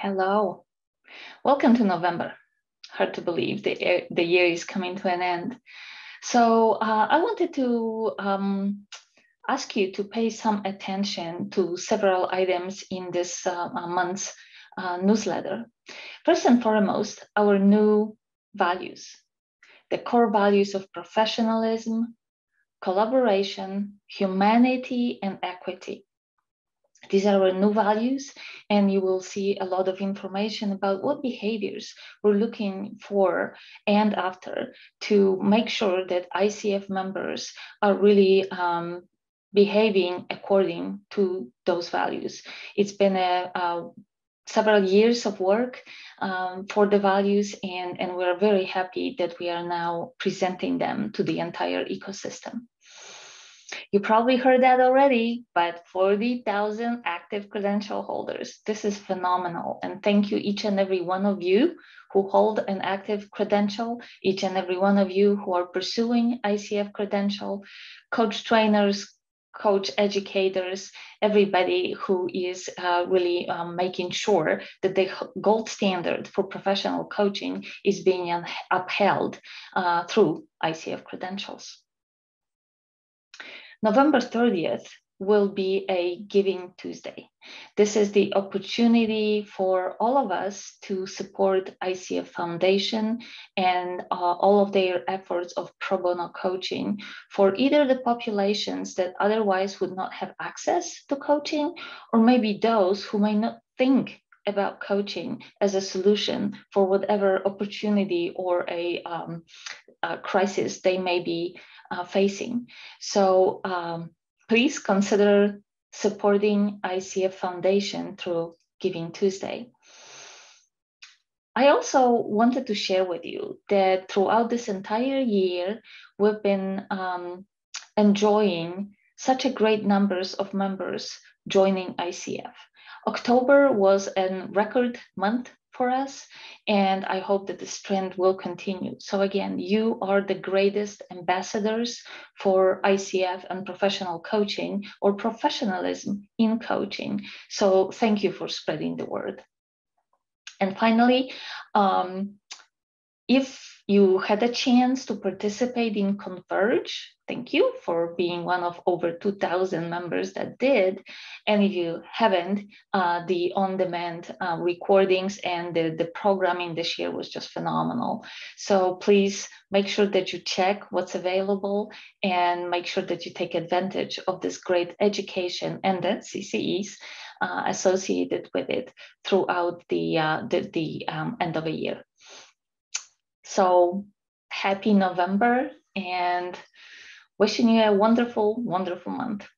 Hello. Welcome to November. Hard to believe the, the year is coming to an end. So uh, I wanted to um, ask you to pay some attention to several items in this uh, month's uh, newsletter. First and foremost, our new values, the core values of professionalism, collaboration, humanity, and equity. These are our new values, and you will see a lot of information about what behaviors we're looking for and after to make sure that ICF members are really um, behaving according to those values. It's been a, a several years of work um, for the values, and, and we're very happy that we are now presenting them to the entire ecosystem. You probably heard that already, but 40,000 active credential holders. This is phenomenal. And thank you, each and every one of you who hold an active credential, each and every one of you who are pursuing ICF credential, coach trainers, coach educators, everybody who is uh, really um, making sure that the gold standard for professional coaching is being upheld uh, through ICF credentials. November 30th will be a Giving Tuesday. This is the opportunity for all of us to support ICF Foundation and uh, all of their efforts of pro bono coaching for either the populations that otherwise would not have access to coaching, or maybe those who may not think about coaching as a solution for whatever opportunity or a, um, a crisis they may be uh, facing. So um, please consider supporting ICF Foundation through Giving Tuesday. I also wanted to share with you that throughout this entire year, we've been um, enjoying such a great numbers of members joining ICF. October was a record month for us. And I hope that this trend will continue. So again, you are the greatest ambassadors for ICF and professional coaching or professionalism in coaching. So thank you for spreading the word. And finally, um, if you had a chance to participate in Converge. Thank you for being one of over 2,000 members that did. And if you haven't, uh, the on-demand uh, recordings and the, the programming this year was just phenomenal. So please make sure that you check what's available and make sure that you take advantage of this great education and the CCEs uh, associated with it throughout the, uh, the, the um, end of the year. So happy November and wishing you a wonderful, wonderful month.